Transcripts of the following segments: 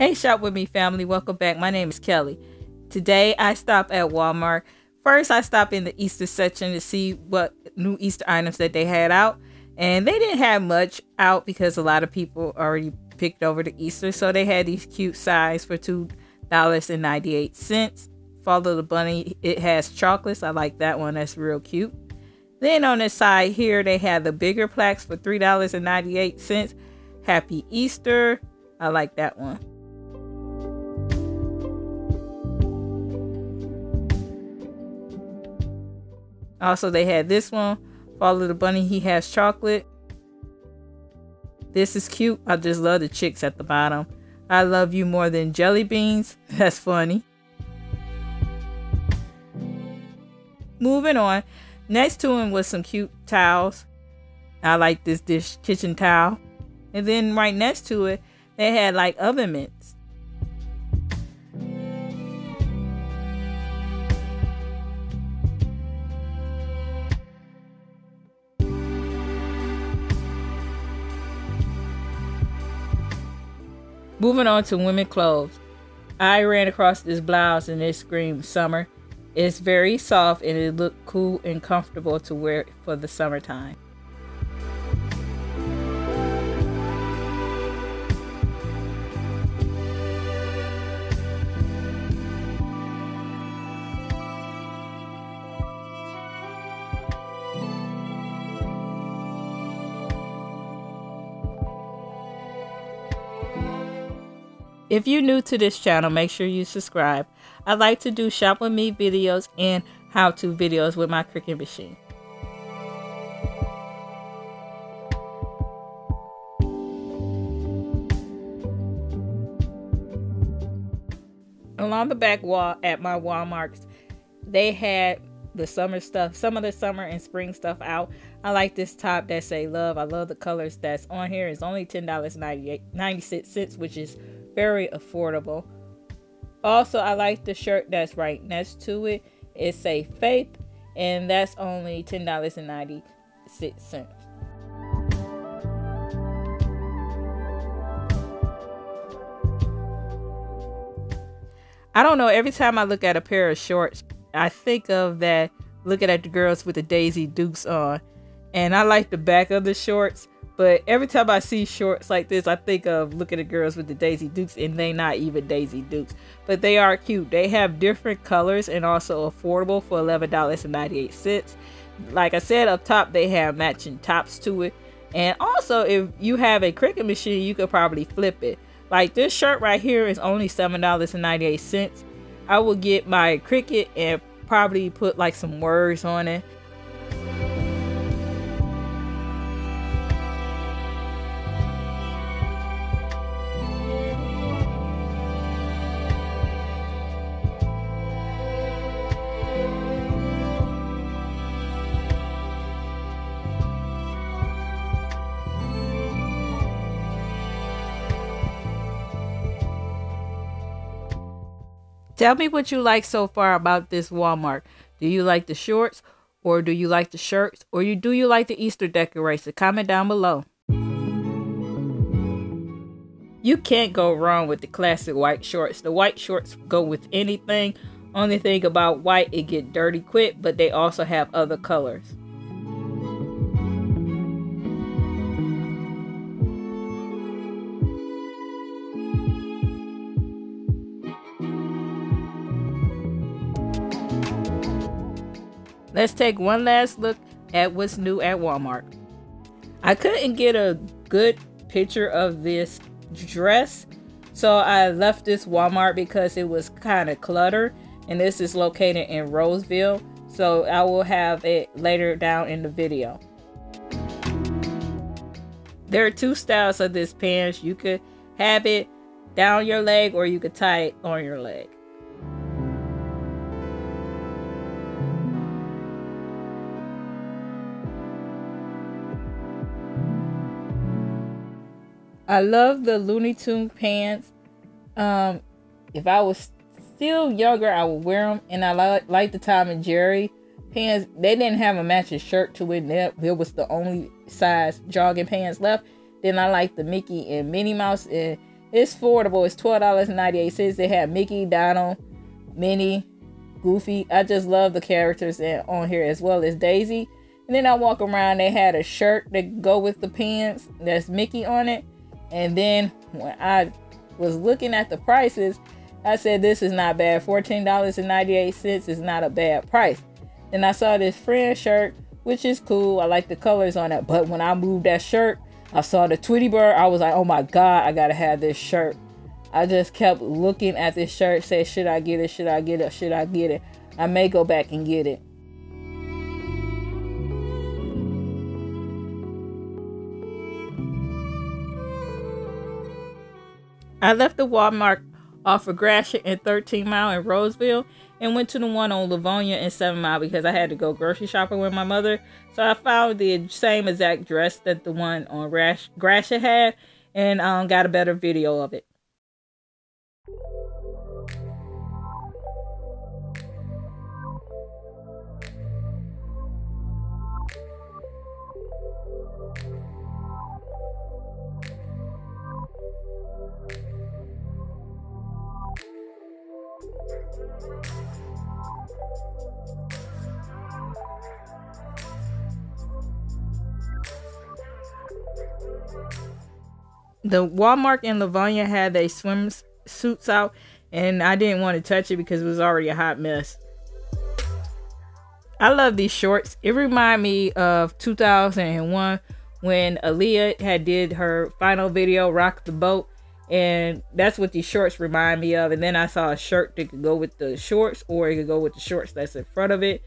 Hey, Shop With Me family, welcome back. My name is Kelly. Today I stop at Walmart. First, I stop in the Easter section to see what new Easter items that they had out. And they didn't have much out because a lot of people already picked over the Easter. So they had these cute size for $2.98. Follow the bunny, it has chocolates. I like that one, that's real cute. Then on the side here, they have the bigger plaques for $3.98. Happy Easter. I like that one. Also, they had this one. Follow the bunny. He has chocolate. This is cute. I just love the chicks at the bottom. I love you more than jelly beans. That's funny. Moving on. Next to him was some cute towels. I like this dish kitchen towel. And then right next to it, they had like oven mitts. Moving on to women clothes. I ran across this blouse and it screamed summer. It's very soft and it looked cool and comfortable to wear for the summertime. If you're new to this channel, make sure you subscribe. I like to do shop with me videos and how-to videos with my Cricut machine. Along the back wall at my Walmarts, they had the summer stuff, some of the summer and spring stuff out. I like this top that say love. I love the colors that's on here. It's only $10.96, which is very affordable. Also, I like the shirt that's right next to it. It say Faith, and that's only ten dollars and ninety six cents. I don't know. Every time I look at a pair of shorts, I think of that looking at the girls with the Daisy Dukes on. And I like the back of the shorts but every time I see shorts like this, I think of looking at the girls with the Daisy Dukes, and they not even Daisy Dukes, but they are cute. They have different colors and also affordable for eleven dollars and ninety eight cents. Like I said up top, they have matching tops to it, and also if you have a Cricut machine, you could probably flip it. Like this shirt right here is only seven dollars and ninety eight cents. I will get my Cricut and probably put like some words on it Tell me what you like so far about this Walmart. Do you like the shorts or do you like the shirts or you do you like the Easter decoration? Comment down below. You can't go wrong with the classic white shorts. The white shorts go with anything. Only thing about white, it get dirty quick, but they also have other colors. Let's take one last look at what's new at Walmart. I couldn't get a good picture of this dress, so I left this Walmart because it was kind of cluttered. And this is located in Roseville, so I will have it later down in the video. There are two styles of this pants. You could have it down your leg or you could tie it on your leg. I love the Looney Tune pants. Um, if I was still younger, I would wear them. And I like the Tom and Jerry pants. They didn't have a matching shirt to it. There was the only size jogging pants left. Then I like the Mickey and Minnie Mouse. And It's affordable. It's $12.98. They have Mickey, Donald, Minnie, Goofy. I just love the characters on here as well as Daisy. And then I walk around, they had a shirt that go with the pants that's Mickey on it. And then when I was looking at the prices, I said this is not bad. $14.98 is not a bad price. Then I saw this friend shirt, which is cool. I like the colors on it. But when I moved that shirt, I saw the Tweety Bird. I was like, oh my God, I gotta have this shirt. I just kept looking at this shirt, say, should I get it? Should I get it? Should I get it? I may go back and get it. I left the Walmart off of Gratiot and 13 Mile in Roseville and went to the one on Livonia and 7 Mile because I had to go grocery shopping with my mother. So I found the same exact dress that the one on Gratiot had and um, got a better video of it. The Walmart in Livonia had their swimsuits out, and I didn't want to touch it because it was already a hot mess. I love these shorts. It remind me of 2001 when Aaliyah had did her final video, Rock the Boat, and that's what these shorts remind me of. And then I saw a shirt that could go with the shorts, or it could go with the shorts that's in front of it.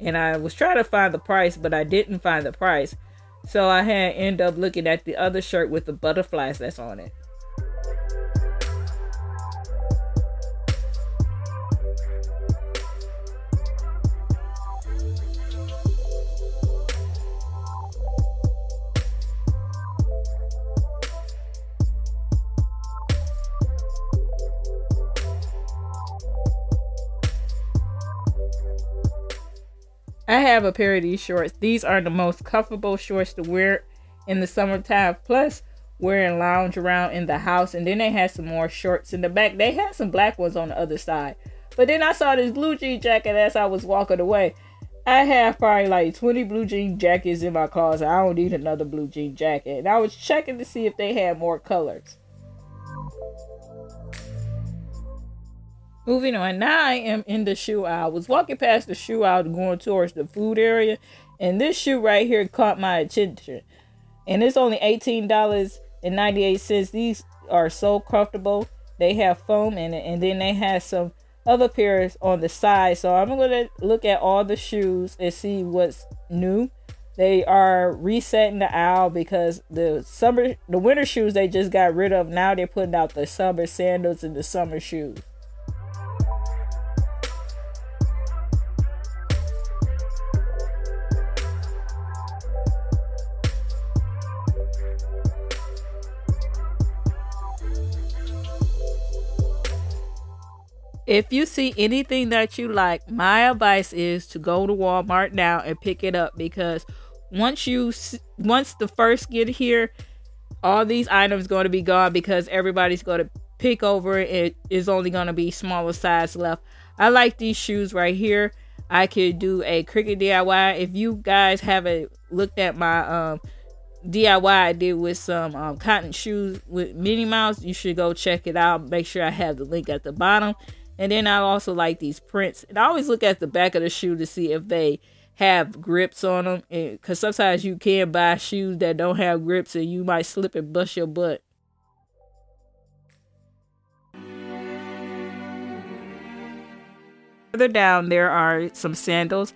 And I was trying to find the price, but I didn't find the price. So I had end up looking at the other shirt with the butterflies that's on it. I have a pair of these shorts. These are the most comfortable shorts to wear in the summertime. Plus, wearing lounge around in the house. And then they had some more shorts in the back. They had some black ones on the other side. But then I saw this blue jean jacket as I was walking away. I have probably like 20 blue jean jackets in my closet. I don't need another blue jean jacket. And I was checking to see if they had more colors. Moving on, now I am in the shoe aisle. I was walking past the shoe aisle going towards the food area, and this shoe right here caught my attention. And it's only $18.98. These are so comfortable. They have foam in it, and then they have some other pairs on the side. So I'm going to look at all the shoes and see what's new. They are resetting the aisle because the summer, the winter shoes they just got rid of. Now they're putting out the summer sandals and the summer shoes. If you see anything that you like, my advice is to go to Walmart now and pick it up because once you once the first get here, all these items going to be gone because everybody's going to pick over it. It is only going to be smaller size left. I like these shoes right here. I could do a Cricut DIY. If you guys haven't looked at my um, DIY I did with some um, cotton shoes with Minnie Mouse, you should go check it out. Make sure I have the link at the bottom. And then I also like these prints. And I always look at the back of the shoe to see if they have grips on them. Because sometimes you can buy shoes that don't have grips and you might slip and bust your butt. Further down, there are some sandals.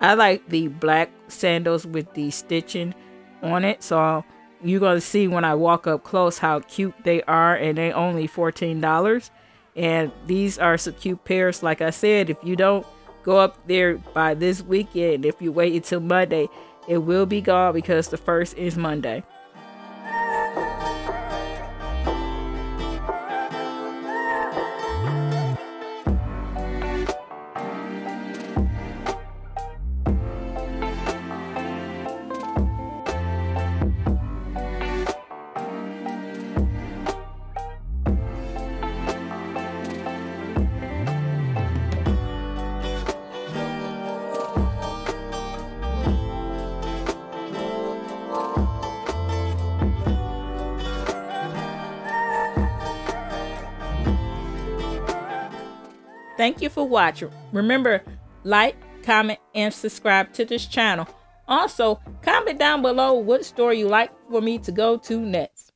I like the black sandals with the stitching on it. So you're going to see when I walk up close how cute they are. And they only $14. And these are some cute pairs. Like I said, if you don't go up there by this weekend, if you wait until Monday, it will be gone because the first is Monday. Thank you for watching. Remember, like, comment, and subscribe to this channel. Also, comment down below what story you like for me to go to next.